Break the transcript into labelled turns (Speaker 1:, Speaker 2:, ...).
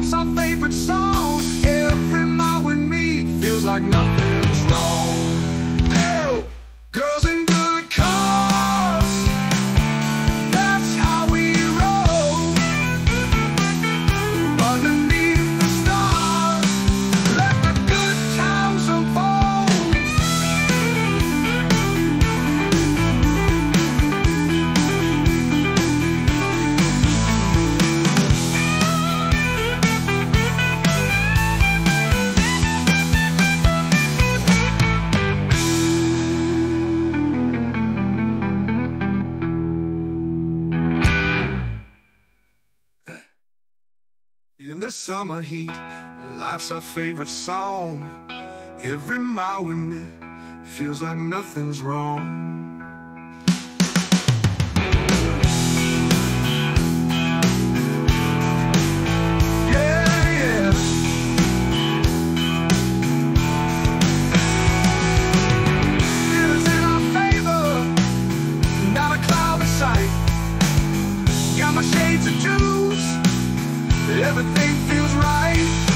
Speaker 1: That's our favorite song. Every mile with me feels like nothing's wrong. The summer heat, life's our favorite song. Every mile we meet feels like nothing's wrong. Everything feels right.